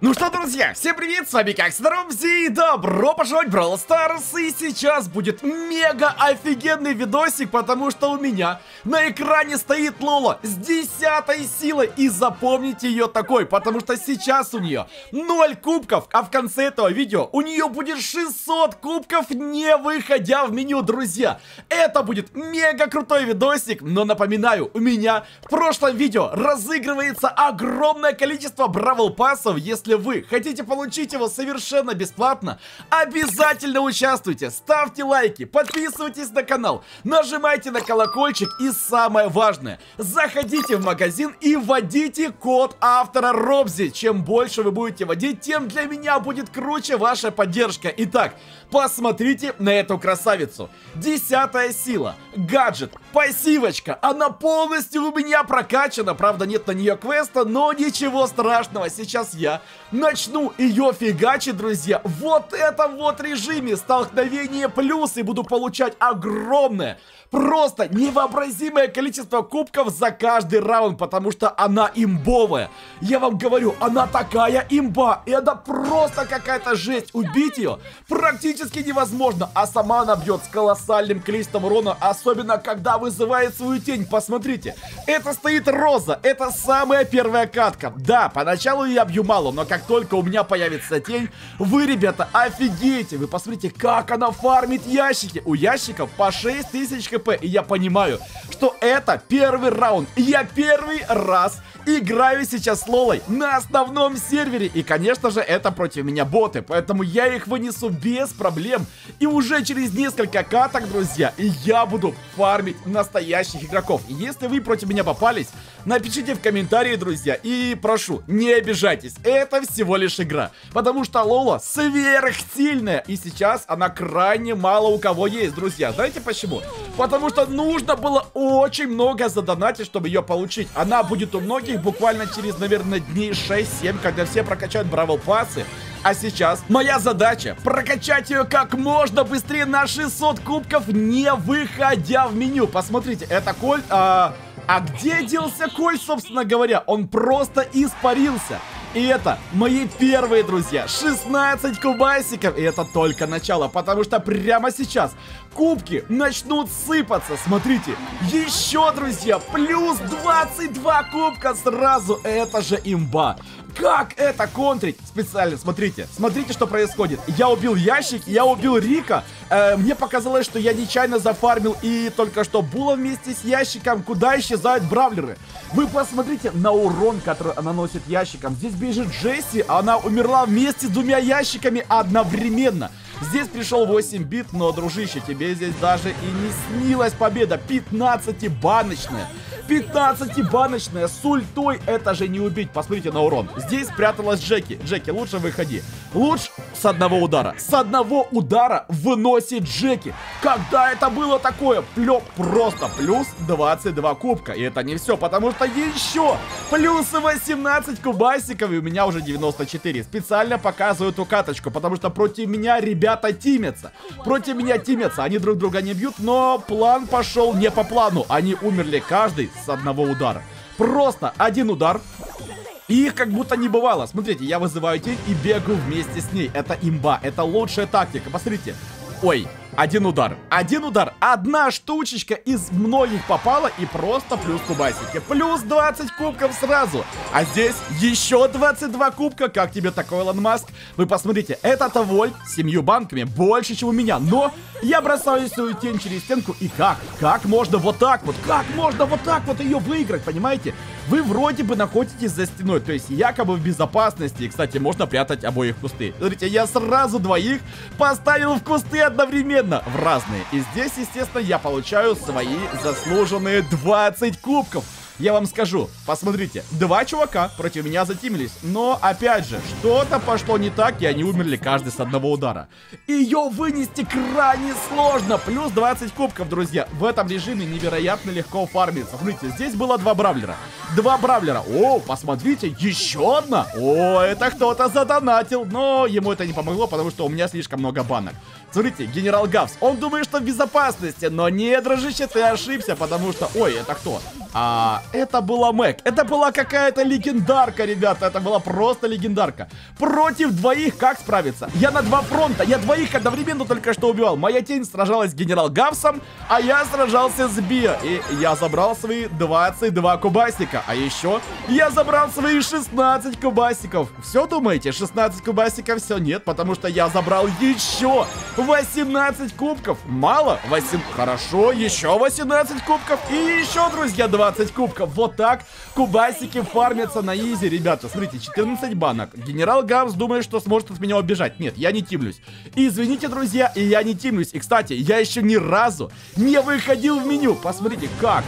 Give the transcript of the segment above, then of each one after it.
Ну что, друзья, всем привет, с вами как Здоровзи и добро пожаловать в Brawl Stars. И сейчас будет мега офигенный видосик, потому что у меня на экране стоит Лола с десятой силой И запомните ее такой, потому что сейчас у нее 0 кубков, а в конце этого видео у нее будет 600 кубков, не выходя в меню, друзья. Это будет мега крутой видосик, но напоминаю, у меня в прошлом видео разыгрывается огромное количество Бравл Пассов, если если вы хотите получить его совершенно бесплатно, обязательно участвуйте, ставьте лайки, подписывайтесь на канал, нажимайте на колокольчик и самое важное, заходите в магазин и вводите код автора Робзи. Чем больше вы будете вводить, тем для меня будет круче ваша поддержка. Итак, посмотрите на эту красавицу. Десятая сила, гаджет, пассивочка, она полностью у меня прокачана, правда нет на нее квеста, но ничего страшного, сейчас я начну ее фигачить, друзья, вот это вот режиме столкновение плюс и буду получать огромное Просто невообразимое количество кубков за каждый раунд, потому что она имбовая. Я вам говорю, она такая имба. И это просто какая-то жесть. Убить ее практически невозможно. А сама она бьет с колоссальным количеством урона, особенно когда вызывает свою тень. Посмотрите, это стоит Роза. Это самая первая катка. Да, поначалу я бью мало, но как только у меня появится тень, вы, ребята, офигеете. Вы посмотрите, как она фармит ящики. У ящиков по 6000 хп. И я понимаю, что это первый раунд. И я первый раз играю сейчас с Лолой на основном сервере. И, конечно же, это против меня боты. Поэтому я их вынесу без проблем. И уже через несколько каток, друзья, я буду фармить настоящих игроков. Если вы против меня попались, напишите в комментарии, друзья. И прошу, не обижайтесь. Это всего лишь игра. Потому что Лола сверхсильная. И сейчас она крайне мало у кого есть, друзья. Знаете почему? Потому что нужно было очень много задонатить, чтобы ее получить. Она будет у многих буквально через, наверное, дней 6-7, когда все прокачают бравл пассы. А сейчас моя задача прокачать ее как можно быстрее на 600 кубков, не выходя в меню. Посмотрите, это Коль... А, а где делся Коль, собственно говоря? Он просто испарился. И это мои первые друзья. 16 кубасиков. И это только начало, потому что прямо сейчас кубки начнут сыпаться. Смотрите, еще, друзья, плюс 22 кубка сразу. Это же имба. Как это контрить? Специально, смотрите. Смотрите, что происходит. Я убил ящик, я убил Рика. Э, мне показалось, что я нечаянно зафармил и только что было вместе с ящиком. Куда исчезают бравлеры? Вы посмотрите на урон, который она наносит ящиком. Здесь бежит Джесси, она умерла вместе с двумя ящиками одновременно. Здесь пришел 8 бит, но, дружище, тебе здесь даже и не снилась победа. 15-баночная. 15-баночная с ультой. Это же не убить. Посмотрите на урон. Здесь спряталась Джеки. Джеки, лучше выходи. Лучше с одного удара. С одного удара выносит Джеки. Когда это было такое? Плё, просто плюс 22 кубка. И это не все, потому что еще плюс 18 кубасиков. И у меня уже 94. Специально показываю эту каточку, потому что против меня ребята тимятся. Против меня тимятся. Они друг друга не бьют, но план пошел не по плану. Они умерли каждый с одного удара. Просто один удар, и их как будто не бывало. Смотрите, я вызываю тень и бегаю вместе с ней. Это имба, это лучшая тактика. Посмотрите. Ой, один удар. Один удар. Одна штучечка из многих попала и просто плюс кубасики. Плюс 20 кубков сразу. А здесь еще 22 кубка. Как тебе такой, Илон Маск? Вы посмотрите, этот вольт с семью банками больше, чем у меня. Но я бросаю свою тень через стенку. И как? Как можно вот так вот? Как можно вот так вот ее выиграть, понимаете? Вы вроде бы находитесь за стеной, то есть якобы в безопасности. И, кстати, можно прятать обоих в кусты. Смотрите, я сразу двоих поставил в кусты одновременно одновременно в разные. И здесь, естественно, я получаю свои заслуженные 20 кубков. Я вам скажу, посмотрите, два чувака против меня затимились. Но, опять же, что-то пошло не так, и они умерли каждый с одного удара. Ее вынести крайне сложно. Плюс 20 кубков, друзья. В этом режиме невероятно легко фармиться. Смотрите, здесь было два бравлера. Два бравлера. О, посмотрите, еще одна. О, это кто-то задонатил. Но ему это не помогло, потому что у меня слишком много банок. Смотрите, генерал Гавс, он думает, что в безопасности, но нет, дружище, ты ошибся, потому что... Ой, это кто? А, это была Мэг. Это была какая-то легендарка, ребята. Это была просто легендарка. Против двоих как справиться? Я на два фронта. Я двоих одновременно только что убивал. Моя тень сражалась с генерал Гавсом, а я сражался с Био. И я забрал свои 22 кубасика. А еще я забрал свои 16 кубасиков. Все думаете? 16 кубасиков? Все нет, потому что я забрал еще 18 кубков. Мало? 8... Хорошо, еще 18 кубков. И еще, друзья, 20 кубков. Вот так кубасики фармятся на изи, ребята. Смотрите, 14 банок. Генерал Гамс думает, что сможет от меня убежать. Нет, я не тимлюсь. извините, друзья, и я не тимлюсь. И, кстати, я еще ни разу не выходил в меню. Посмотрите, как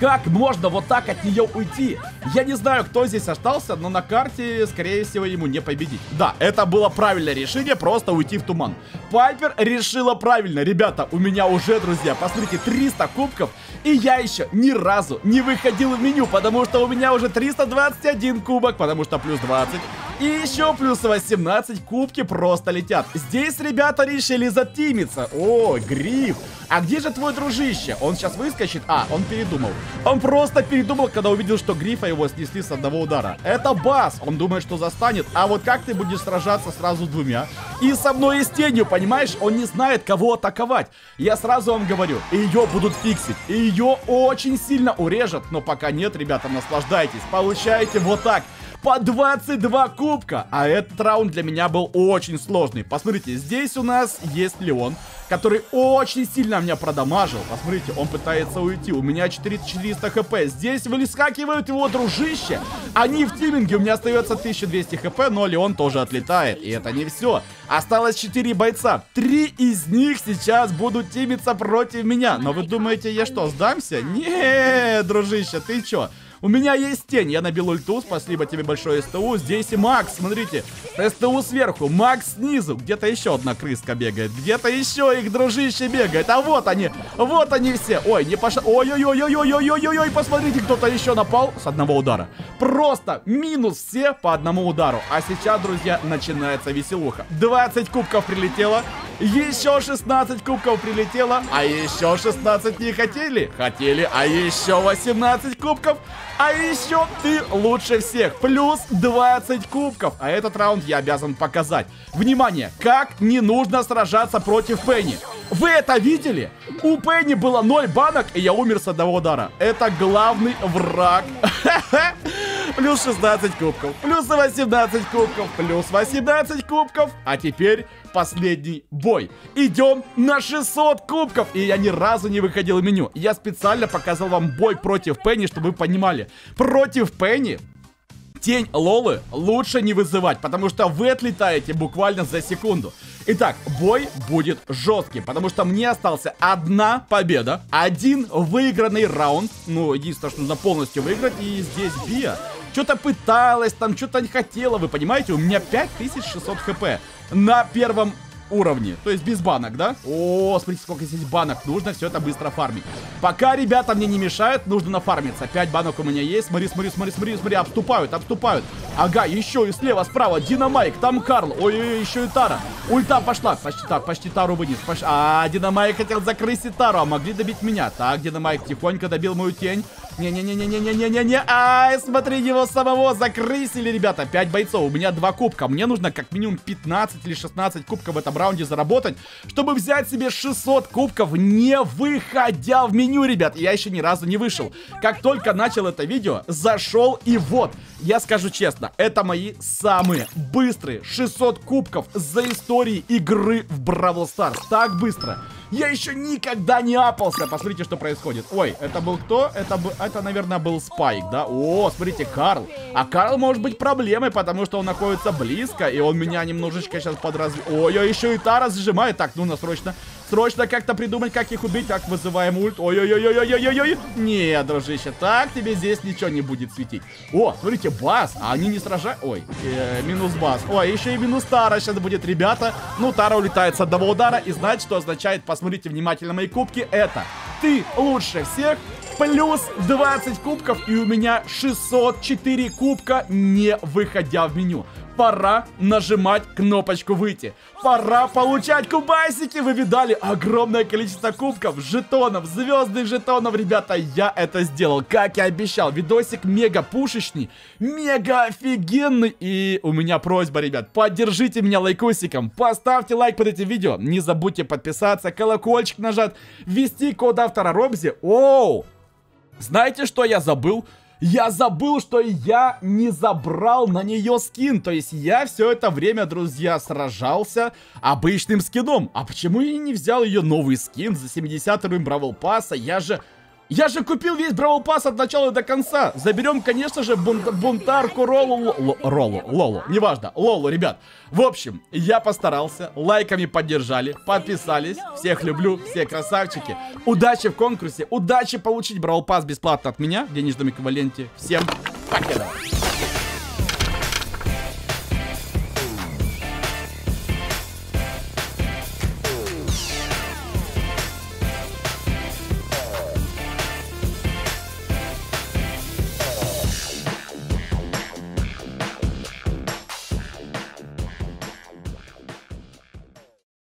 как можно вот так от нее уйти? Я не знаю, кто здесь остался, но на карте, скорее всего, ему не победить. Да, это было правильное решение, просто уйти в туман. Пайпер решила правильно. Ребята, у меня уже, друзья, посмотрите, 300 кубков. И я еще ни разу не выходил в меню, потому что у меня уже 321 кубок, потому что плюс 20. И еще плюс 18 кубки просто летят. Здесь ребята решили затимиться. О, Гриф. А где же твой дружище? Он сейчас выскочит. А, он передумал. Он просто передумал, когда увидел, что Грифа его снесли с одного удара. Это Бас. Он думает, что застанет. А вот как ты будешь сражаться сразу с двумя? И со мной и с тенью, понимаешь? Он не знает, кого атаковать. Я сразу вам говорю, ее будут фиксить. Ее очень сильно урежут. Но пока нет, ребята, наслаждайтесь. Получаете вот так по 22 кубка. А этот раунд для меня был очень сложный. Посмотрите, здесь у нас есть Леон, который очень сильно меня продамажил. Посмотрите, он пытается уйти. У меня 4400 хп. Здесь выскакивают его дружище. Они в тиминге. У меня остается 1200 хп, но Леон тоже отлетает. И это не все. Осталось 4 бойца. Три из них сейчас будут тимиться против меня. Но вы думаете, я что, сдамся? Не, дружище, ты чё? У меня есть тень. Я набил ульту. Спасибо тебе большое, СТУ. Здесь и Макс. Смотрите. СТУ сверху. Макс снизу. Где-то еще одна крыска бегает. Где-то еще их дружище бегает. А вот они. Вот они все. Ой, не пошел. Ой-ой-ой-ой-ой-ой-ой-ой. Посмотрите, кто-то еще напал с одного удара. Просто минус все по одному удару. А сейчас, друзья, начинается веселуха. 20 кубков прилетело. Еще 16 кубков прилетело. А еще 16 не хотели? Хотели. А еще 18 кубков. А еще ты лучше всех. Плюс 20 кубков. А этот раунд я обязан показать. Внимание, как не нужно сражаться против Пенни. Вы это видели? У Пенни было 0 банок, и я умер с одного удара. Это главный враг. Плюс 16 кубков, плюс 18 кубков, плюс 18 кубков. А теперь последний бой. Идем на 600 кубков. И я ни разу не выходил в меню. Я специально показал вам бой против Пенни, чтобы вы понимали. Против Пенни тень Лолы лучше не вызывать, потому что вы отлетаете буквально за секунду. Итак, бой будет жесткий, потому что мне остался одна победа, один выигранный раунд. Ну, единственное, что нужно полностью выиграть, и здесь Бия что-то пыталась, там что-то не хотела, вы понимаете? У меня 5600 хп на первом уровне. То есть без банок, да? О, смотрите, сколько здесь банок. Нужно все это быстро фармить. Пока ребята мне не мешают, нужно нафармиться. 5 банок у меня есть. Смотри, смотри, смотри, смотри, смотри. Обступают, обступают. Ага, еще и слева, справа. Динамайк, там Карл. Ой, еще и Тара. Ульта пошла. Почти так, почти Тару вынес. Пош... А, Динамайк хотел закрыть Тару, а могли добить меня. Так, Динамайк тихонько добил мою тень. Не-не-не-не-не-не-не-не. Ай, смотри, его самого закрысили, ребята. 5 бойцов. У меня 2 кубка. Мне нужно как минимум 15 или 16 кубков в этом раунде заработать, чтобы взять себе 600 кубков, не выходя в меню, ребят. Я еще ни разу не вышел. Как только начал это видео, зашел и вот. Я скажу честно, это мои самые быстрые 600 кубков за истории игры в Бравл Старс. Так быстро. Я еще никогда не апался. Посмотрите, что происходит. Ой, это был кто? Это, был, это наверное, был Спайк, да? О, смотрите, Карл. А Карл может быть проблемой, потому что он находится близко, и он меня немножечко сейчас подразв... Ой, ой, еще и Тара сжимает. Так, нужно срочно Срочно как-то придумать, как их убить. Так, вызываем ульт. Ой-ой-ой-ой-ой-ой-ой. Не, дружище, так тебе здесь ничего не будет светить. О, смотрите, бас. А они не сражают. Ой, э, минус бас. Ой, еще и минус Тара сейчас будет, ребята. Ну, Тара улетает с одного удара. И знаете, что означает? Посмотрите внимательно мои кубки. Это ты лучше всех плюс 20 кубков, и у меня 604 кубка, не выходя в меню. Пора нажимать кнопочку выйти. Пора получать кубасики. Вы видали огромное количество кубков, жетонов, звездных жетонов. Ребята, я это сделал, как и обещал. Видосик мега пушечный, мега офигенный. И у меня просьба, ребят, поддержите меня лайкосиком. Поставьте лайк под этим видео. Не забудьте подписаться, колокольчик нажать, ввести код автора Робзи. Оу! Знаете, что я забыл? Я забыл, что я не забрал на нее скин. То есть я все это время, друзья, сражался обычным скином. А почему я не взял ее новый скин за 70 уровень Бравл Пасса? Я же я же купил весь Бравл Пасс от начала до конца. Заберем, конечно же, бун бунтарку Роллу, Роллу, Лолу, неважно, Лолу, ребят. В общем, я постарался, лайками поддержали, подписались. Всех люблю, все красавчики. Удачи в конкурсе, удачи получить Бравл Пасс бесплатно от меня в денежном эквиваленте. Всем покеда.